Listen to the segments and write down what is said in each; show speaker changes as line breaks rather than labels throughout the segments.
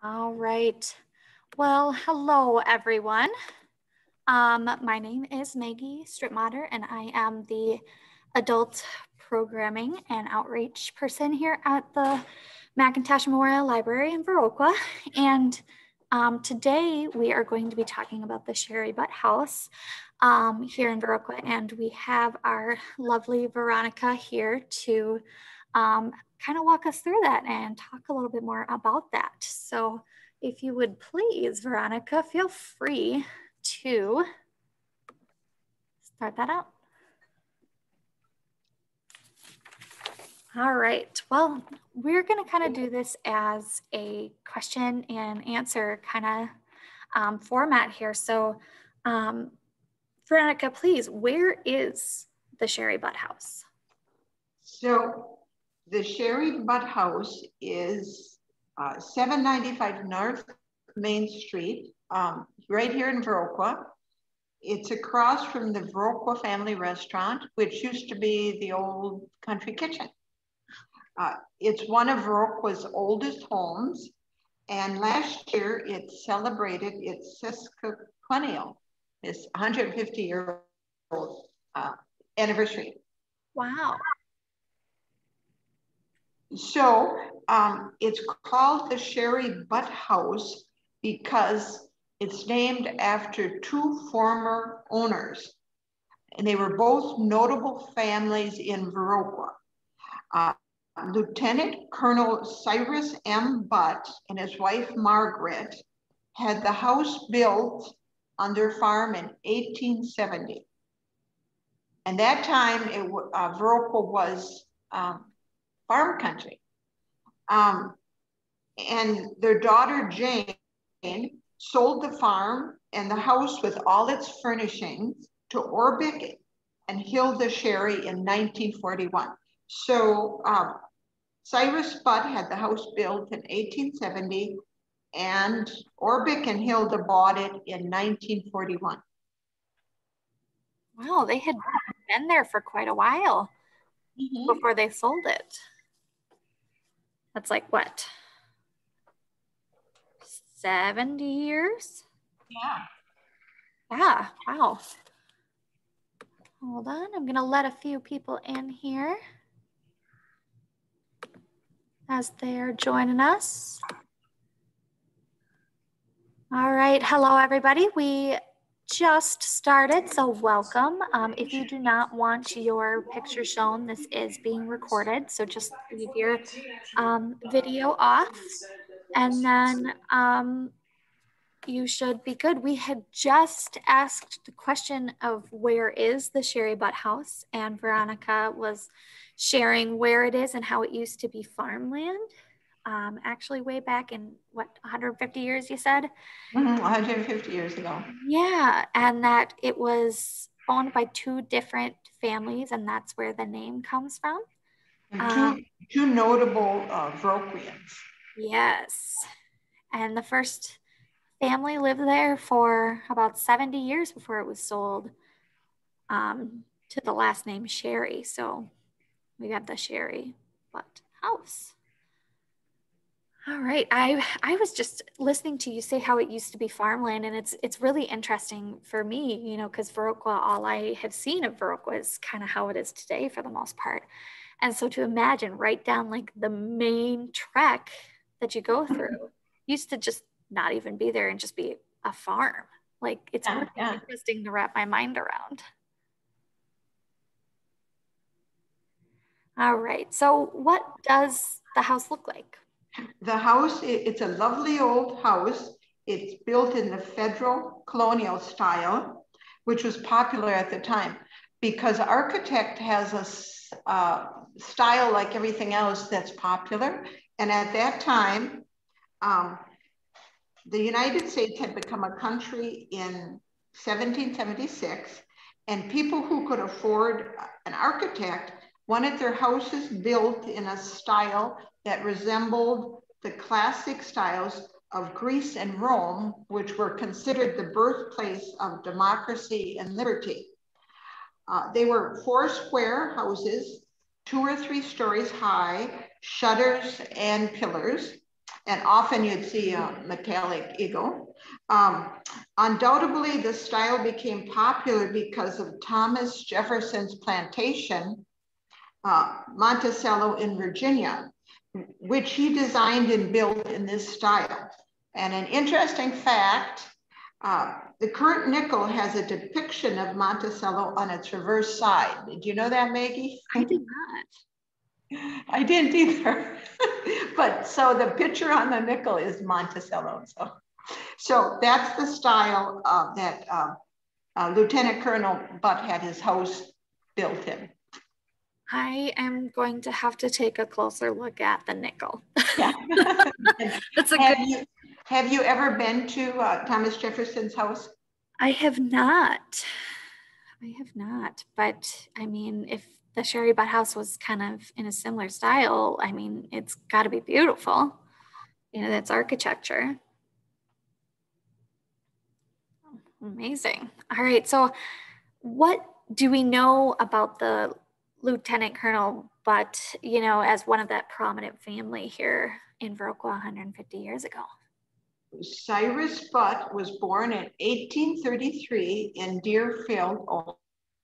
All right. Well, hello, everyone. Um, my name is Maggie Stripmatter, and I am the adult programming and outreach person here at the McIntosh Memorial Library in Viroqua. And um, today we are going to be talking about the Sherry Butt House um, here in Viroqua. And we have our lovely Veronica here to um, kind of walk us through that and talk a little bit more about that. So if you would please, Veronica, feel free to start that out. All right, well, we're gonna kind of do this as a question and answer kind of um, format here. So um, Veronica, please, where is the Sherry Butt House?
So the Sherry Butt House is uh, 795 North Main Street, um, right here in Viroqua. It's across from the Viroqua Family Restaurant, which used to be the old country kitchen. Uh, it's one of Viroqua's oldest homes. And last year it celebrated its sesquicentennial, its 150 year old uh, anniversary.
Wow.
So um, it's called the Sherry Butt House because it's named after two former owners. And they were both notable families in Viroqua. Uh, Lieutenant Colonel Cyrus M. Butt and his wife Margaret had the house built on their farm in 1870. And that time, it, uh, Viroqua was um, farm country. Um, and their daughter Jane sold the farm and the house with all its furnishings to Orbick and Hilda Sherry in 1941. So um, Cyrus Butt had the house built in 1870 and Orbick and Hilda bought it in 1941.
Wow, they had been there for quite a while mm -hmm. before they sold it. That's like what? 70 years?
Yeah.
Yeah, wow. Hold on, I'm gonna let a few people in here as they're joining us. All right, hello everybody. We just started, so welcome. Um, if you do not want your picture shown, this is being recorded, so just leave your um, video off and then um, you should be good. We had just asked the question of where is the Sherry Butt House and Veronica was sharing where it is and how it used to be farmland um, actually way back in what 150 years you said?
Mm-hmm, 150 years ago.
Yeah and that it was owned by two different families and that's where the name comes from.
Two, um, two notable uh,
yes. And the first family lived there for about 70 years before it was sold um, to the last name sherry. So we got the sherry butt house all right. I I was just listening to you say how it used to be farmland, and it's it's really interesting for me, you know, because Viroqua, all I have seen of Viroqua is kind of how it is today for the most part. And so to imagine right down like the main trek that you go through mm-hmm. used to just not even be there and just be a farm. Like it's yeah, really yeah. interesting to wrap my mind around. All right. So what does the house look like?
The house, it's a lovely old house. It's built in the federal colonial style, which was popular at the time because architect has a uh, style like everything else that's popular. And at that time, um, the United States had become a country in 1776, and people who could afford an architect wanted their houses built in a style that resembled the classic styles of Greece and Rome, which were considered the birthplace of democracy and liberty. Uh, they were four square houses, two or three stories high, shutters and pillars. and often you'd see a metallic eagle. Um, undoubtedly, the style became popular because of Thomas Jefferson's plantation, uh, Monticello in Virginia, which he designed and built in this style. And an interesting fact, uh, the current nickel has a depiction of Monticello on its reverse side. Did you know that, Maggie?
I did not.
I didn't either. but so the picture on the nickel is Monticello. So, so that's the style uh, that uh, uh, Lieutenant Colonel Butt had his house built in.
I am going to have to take a closer look at the nickel.
Yeah.
That's a
have
good.
You, have you ever been to uh, Thomas Jefferson's house?
I have not. I have not. But I mean, if the Sherry Butt House was kind of in a similar style, I mean, it's got to be beautiful. You know, that's architecture. Amazing. All right. So, what do we know about the Lieutenant Colonel but you know, as one of that prominent family here in Viroqua 150 years ago?
Cyrus Butt was born in 1833 in Deerfield,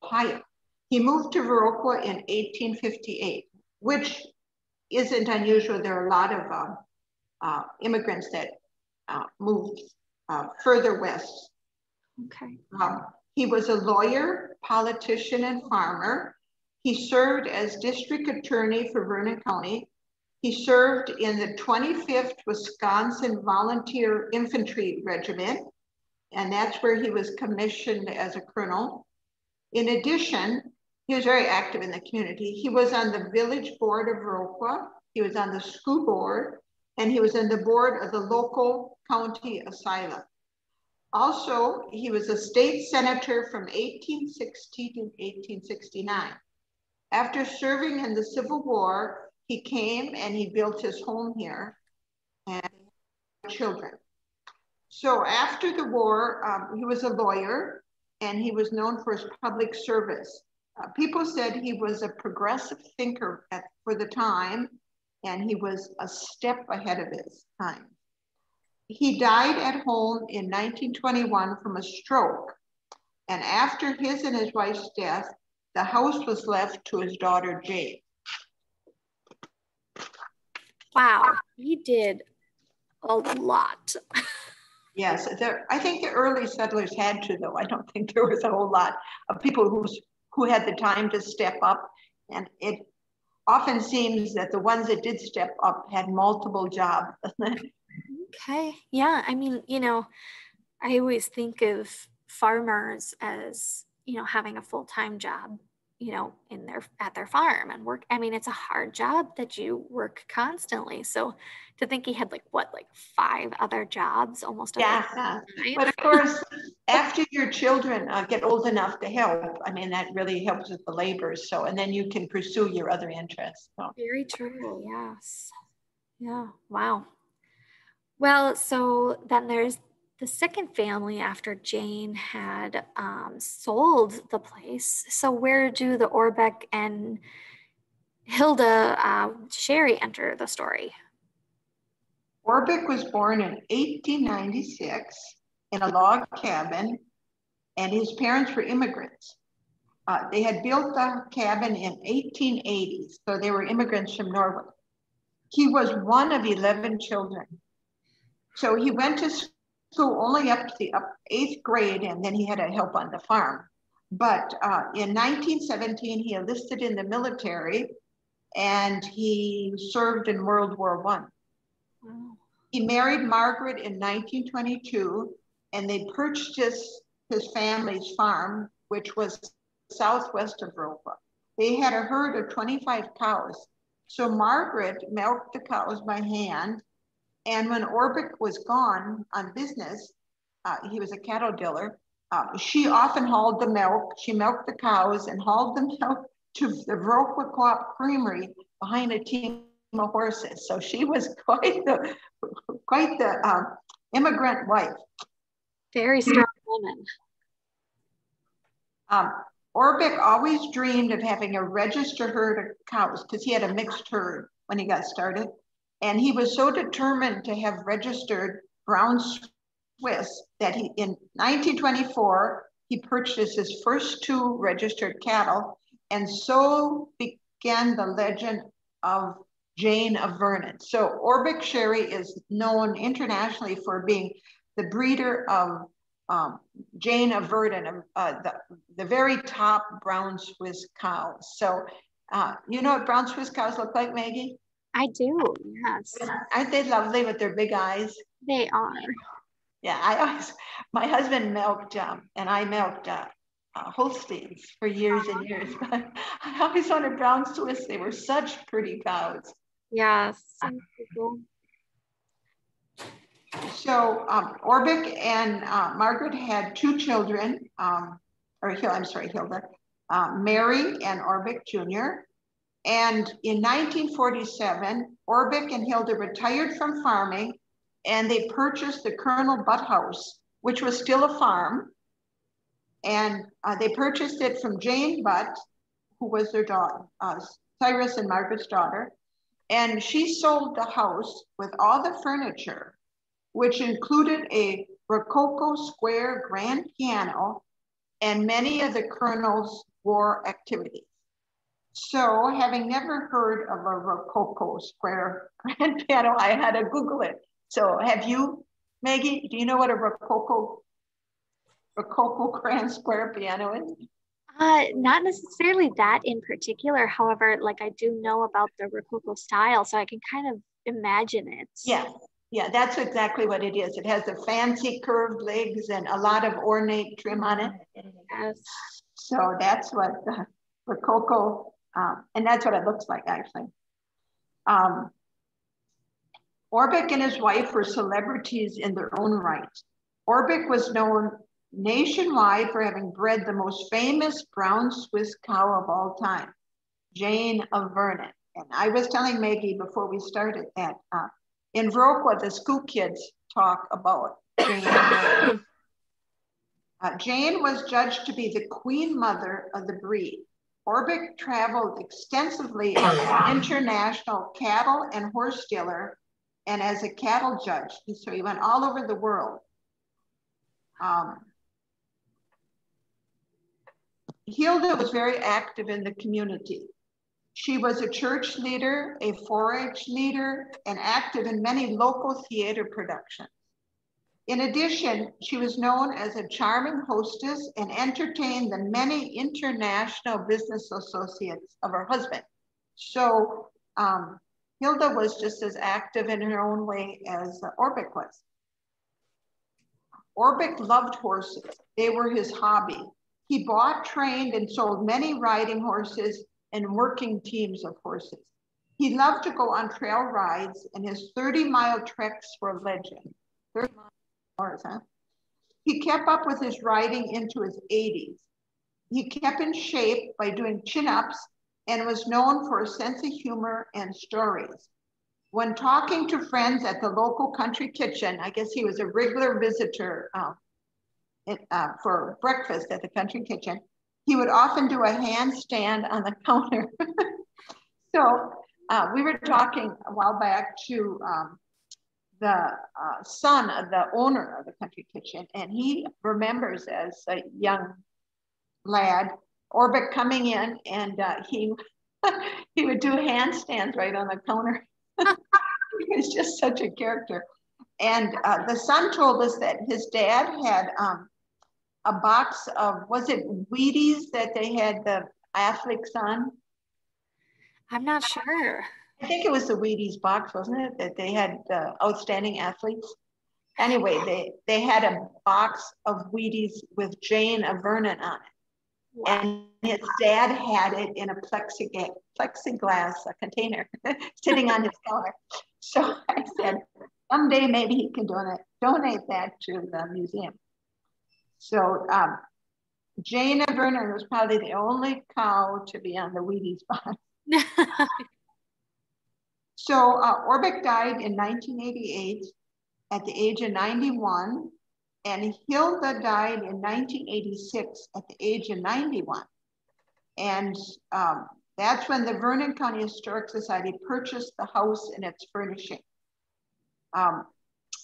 Ohio. He moved to Viroqua in 1858, which isn't unusual. There are a lot of um, uh, immigrants that uh, moved uh, further west.
Okay.
Um, he was a lawyer, politician, and farmer. He served as district attorney for Vernon County. He served in the 25th Wisconsin Volunteer Infantry Regiment, and that's where he was commissioned as a colonel. In addition, he was very active in the community. He was on the village board of Viroqua. He was on the school board, and he was on the board of the local county asylum. Also, he was a state senator from 1860 to 1869. After serving in the Civil War, he came and he built his home here and children. So after the war, um, he was a lawyer and he was known for his public service. Uh, people said he was a progressive thinker at, for the time, and he was a step ahead of his time. He died at home in 1921 from a stroke. And after his and his wife's death, the house was left to his daughter, Jane.
Wow, he did a lot.
yes, there, I think the early settlers had to, though. I don't think there was a whole lot of people whose who had the time to step up. And it often seems that the ones that did step up had multiple jobs.
okay. Yeah. I mean, you know, I always think of farmers as, you know, having a full time job you know in their at their farm and work i mean it's a hard job that you work constantly. So to think he had like what like five other jobs almost
yeah. but of course after your children uh, get old enough to help i mean that really helps with the labor so and then you can pursue your other interests so.
very true yes. Yeah wow. Well so then there's the second family after Jane had um, sold the place. So where do the Orbeck and Hilda uh, Sherry enter the story?
Orbeck was born in 1896 in a log cabin, and his parents were immigrants. Uh, they had built the cabin in 1880, so they were immigrants from Norway. He was one of 11 children. So he went to school only up to the up eighth grade, and then he had to help on the farm. But uh, in 1917, he enlisted in the military, and he served in World War One. He married Margaret in 1922, and they purchased his family's farm, which was southwest of Viroqua. They had a herd of 25 cows. So Margaret milked the cows by hand and when Orbeck was gone on business, uh, he was a cattle dealer. Uh, she often hauled the milk. She milked the cows and hauled the milk to the Viroqua Co-op Creamery behind a team of horses. So she was quite the quite the um, immigrant wife.
Very strong woman.
Um, Orbeck always dreamed of having a registered herd of cows because he had a mixed herd when he got started And he was so determined to have registered brown Swiss that he, in 1924, he purchased his first two registered cattle. And so began the legend of Jane of Vernon. So Orbic Sherry is known internationally for being the breeder of um, Jane of Vernon, uh, the, the very top brown Swiss cows. So uh, you know what brown Swiss cows look like, Maggie?
I do, yes.
Aren't they lovely with their big eyes?
They are.
Yeah, I always, my husband milked, um, and I milked uh, uh, Holsteins for years and years, but I always wanted brown Swiss. They were such pretty cows.
Yes.
So um, Orbic and uh, Margaret had two children, um, or I'm sorry, Hilda, uh, Mary and Orbic Jr. And in 1947, Orbic and Hilda retired from farming and they purchased the Colonel Butt House, which was still a farm. And uh, they purchased it from Jane Butt, who was their daughter, uh, Cyrus and Margaret's daughter. And she sold the house with all the furniture, which included a Rococo square grand piano and many of the Colonel's war activities. So having never heard of a Rococo square grand piano, I had to Google it. So have you, Maggie, do you know what a Rococo, Rococo grand square piano is?
Uh, not necessarily that in particular. However, like I do know about the Rococo style, so I can kind of imagine it.
Yeah, yeah, that's exactly what it is. It has the fancy curved legs and a lot of ornate trim on it.
Yes.
So that's what the Rococo, um, and that's what it looks like actually. Um, Orbic and his wife were celebrities in their own right. Orbic was known nationwide for having bred the most famous brown Swiss cow of all time, Jane of Vernon. And I was telling Maggie before we started that uh, in Viroqua, the school kids talk about Jane. Uh, Jane was judged to be the queen mother of the breed. Orbic traveled extensively as an international cattle and horse dealer and as a cattle judge. So he went all over the world. Um, Hilda was very active in the community. She was a church leader, a 4-H leader, and active in many local theater productions. In addition, she was known as a charming hostess and entertained the many international business associates of her husband. So um, Hilda was just as active in her own way as Orbic was. Orbic loved horses. They were his hobby. He bought, trained, and sold many riding horses and working teams of horses. He loved to go on trail rides, and his 30 mile treks were legend. 30 miles, huh? He kept up with his riding into his 80s. He kept in shape by doing chin ups and was known for a sense of humor and stories. When talking to friends at the local country kitchen, I guess he was a regular visitor uh, uh, for breakfast at the country kitchen, he would often do a handstand on the counter. so uh, we were talking a while back to um, the uh, son of the owner of the country kitchen, and he remembers as a young lad Orbit coming in, and uh, he he would do handstands right on the counter. he was just such a character. And uh, the son told us that his dad had um, a box of was it Wheaties that they had the athletes on?
I'm not sure.
I think it was the Wheaties box, wasn't it? That they had uh, outstanding athletes. Anyway, they they had a box of Wheaties with Jane of Vernon on it. And his dad had it in a plexiglass, plexiglass container sitting on his counter. So I said, someday maybe he can donate, donate that to the museum. So um, Jane Vernon was probably the only cow to be on the Wheaties box. so uh, Orbic died in 1988 at the age of 91 and Hilda died in 1986 at the age of 91. And um, That's when the Vernon County Historic Society purchased the house and its furnishing. Um,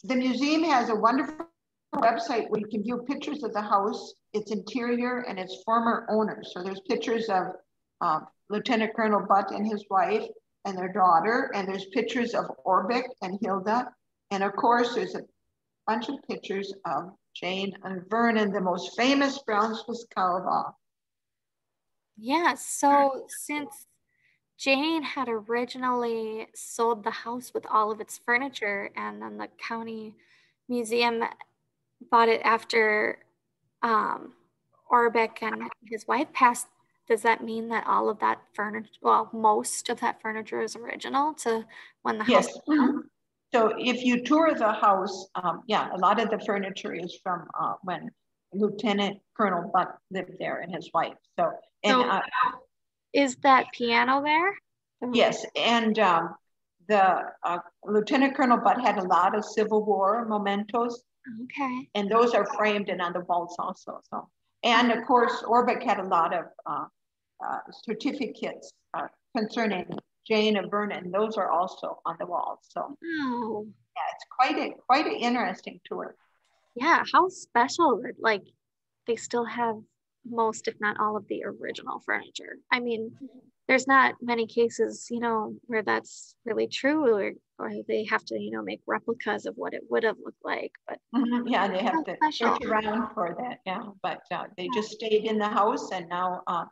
the museum has a wonderful website where you can view pictures of the house, its interior, and its former owners. So there's pictures of um, Lieutenant Colonel Butt and his wife and their daughter, and there's pictures of Orbeck and Hilda. And of course, there's a bunch of pictures of Jane and Vernon, the most famous Brown Swiss cow of.
Yeah, so since Jane had originally sold the house with all of its furniture, and then the county museum bought it after um, and his wife passed. Does that mean that all of that furniture, well, most of that furniture is original to when the
yes.
house?
Mm-hmm. So if you tour the house, um, yeah, a lot of the furniture is from uh, when Lieutenant Colonel Butt lived there and his wife. So, and so, uh,
is that piano there?
Yes, and um, the uh, Lieutenant Colonel Butt had a lot of Civil War mementos
Okay.
And those are framed and on the walls also. So, and of course, Orbeck had a lot of uh, uh, certificates uh, concerning Jane of Vernon. Those are also on the walls. So,
oh.
yeah, it's quite a quite an interesting tour.
Yeah, how special that like they still have most, if not all, of the original furniture. I mean, there's not many cases, you know, where that's really true or, or they have to, you know, make replicas of what it would have looked like. But
mm-hmm. yeah, they have to special. search around for that. Yeah, but uh, they yeah. just stayed in the house and now uh,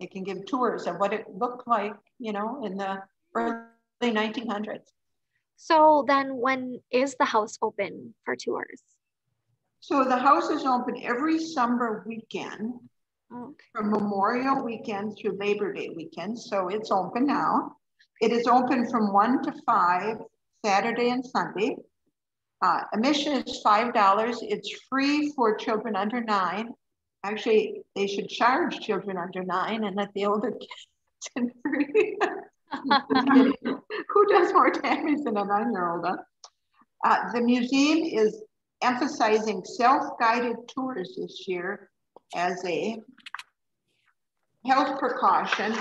they can give tours of what it looked like, you know, in the early 1900s.
So then when is the house open for tours?
So the house is open every summer weekend okay. from Memorial Weekend through Labor Day weekend. So it's open now. It is open from 1 to 5, Saturday and Sunday. Uh, admission is $5. It's free for children under nine. Actually, they should charge children under nine and let the older kids in free. Who does more damage than a nine-year-old? Huh? Uh, the museum is emphasizing self-guided tours this year as a health precaution.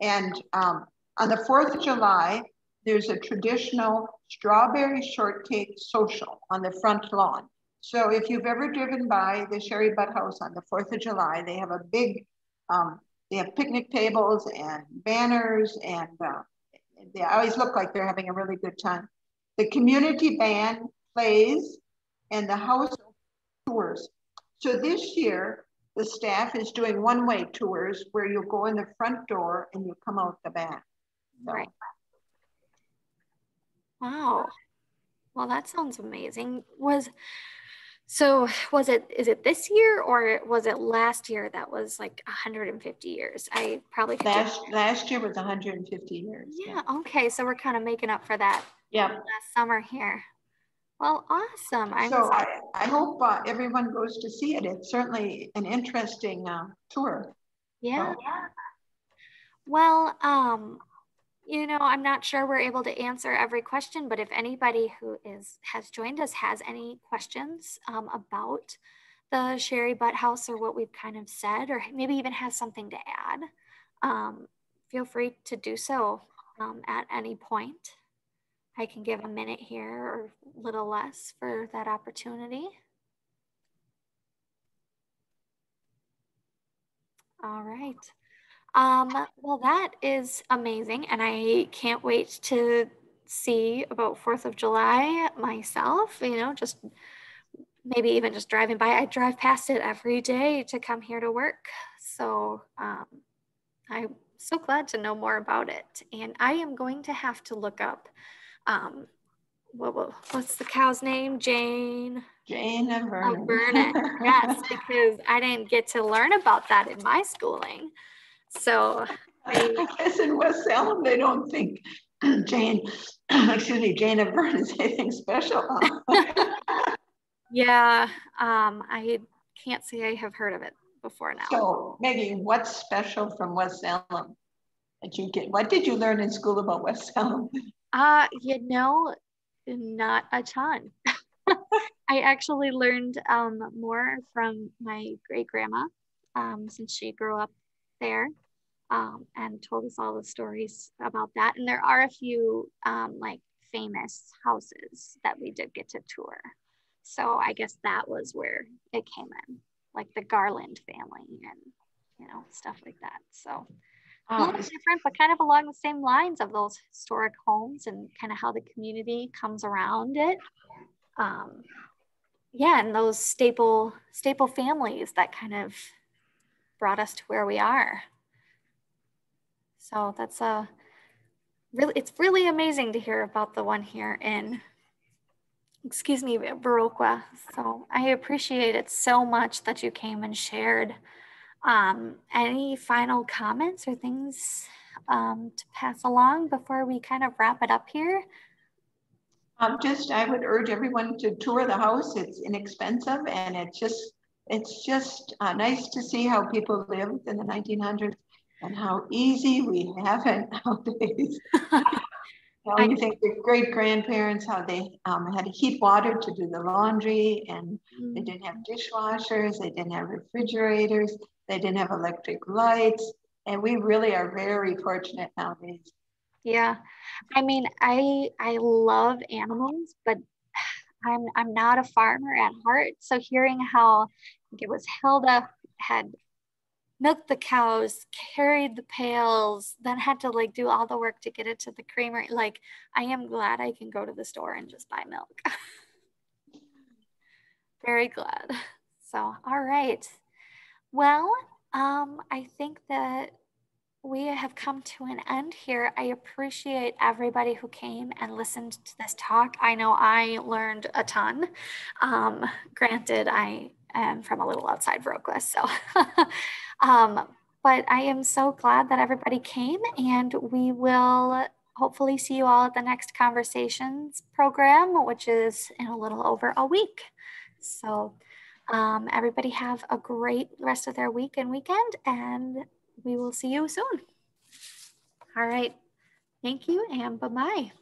And um, on the 4th of July, there's a traditional strawberry shortcake social on the front lawn. So if you've ever driven by the Sherry Butt House on the 4th of July, they have a big, um, they have picnic tables and banners and uh, they always look like they're having a really good time. The community band plays and the house tours. So this year, the staff is doing one-way tours where you go in the front door and you come out the back.
So. Right. Wow. Well, that sounds amazing. Was so was it is it this year or was it last year that was like 150 years? I probably
last last year was 150 years.
Yeah, yeah. okay. So we're kind of making up for that.
Yeah.
Last summer here. Well, awesome.
I so I, I hope uh, everyone goes to see it. It's certainly an interesting uh, tour.
Yeah. So. Well, um, you know, I'm not sure we're able to answer every question, but if anybody who is has joined us has any questions um, about the Sherry Butt House or what we've kind of said, or maybe even has something to add, um, feel free to do so um, at any point. I can give a minute here or a little less for that opportunity. All right. Um, well, that is amazing. And I can't wait to see about 4th of July myself, you know, just maybe even just driving by. I drive past it every day to come here to work. So um, I'm so glad to know more about it. And I am going to have to look up um, what, what, what's the cow's name? Jane.
Jane and Vernon.
Oh, Vernon. yes, because I didn't get to learn about that in my schooling. So
I, I guess in West Salem they don't think Jane, excuse me, Jane and Vernon is anything special.
yeah, um, I can't say I have heard of it before now.
So Maggie, what's special from West Salem? That you get? What did you learn in school about West Salem?
Uh, you know, not a ton. I actually learned um, more from my great grandma um, since she grew up there. um, and told us all the stories about that. And there are a few um, like famous houses that we did get to tour. So I guess that was where it came in, like the Garland family and you know stuff like that. So a little different, but kind of along the same lines of those historic homes and kind of how the community comes around it. Um, yeah, and those staple staple families that kind of brought us to where we are. So that's a really it's really amazing to hear about the one here in excuse me Viroqua. So I appreciate it so much that you came and shared. Um, any final comments or things um, to pass along before we kind of wrap it up here?
Um, just, I would urge everyone to tour the house. It's inexpensive and it's just, it's just uh, nice to see how people lived in the 1900s and how easy we have it nowadays. How you think your great grandparents, how they um, had to heat water to do the laundry and mm. they didn't have dishwashers, they didn't have refrigerators, they didn't have electric lights. And we really are very fortunate nowadays.
Yeah. I mean, I I love animals, but I'm I'm not a farmer at heart. So hearing how it was Hilda had milked the cows, carried the pails, then had to like do all the work to get it to the creamery. Like, I am glad I can go to the store and just buy milk. Very glad. So, all right. Well, um, I think that we have come to an end here. I appreciate everybody who came and listened to this talk. I know I learned a ton. Um, granted, I am from a little outside Viroqua, so Um, but I am so glad that everybody came, and we will hopefully see you all at the next conversations program, which is in a little over a week. So, um, everybody have a great rest of their week and weekend, and we will see you soon. All right. Thank you, and bye bye.